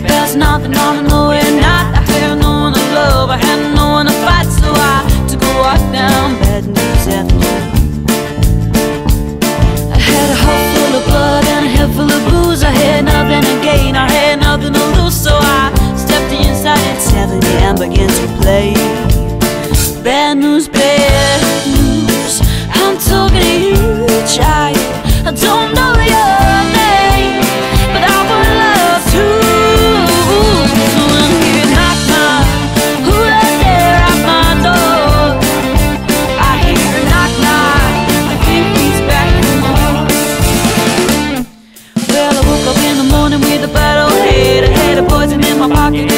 life There's nothing on the way. Not I had no one to love, I had no one to fight So I took a walk down bad news avenue I had a heart full of blood and a head full of booze I had nothing to gain, I had nothing to lose So I stepped inside at 7 a.m. began to play Bad news, baby talking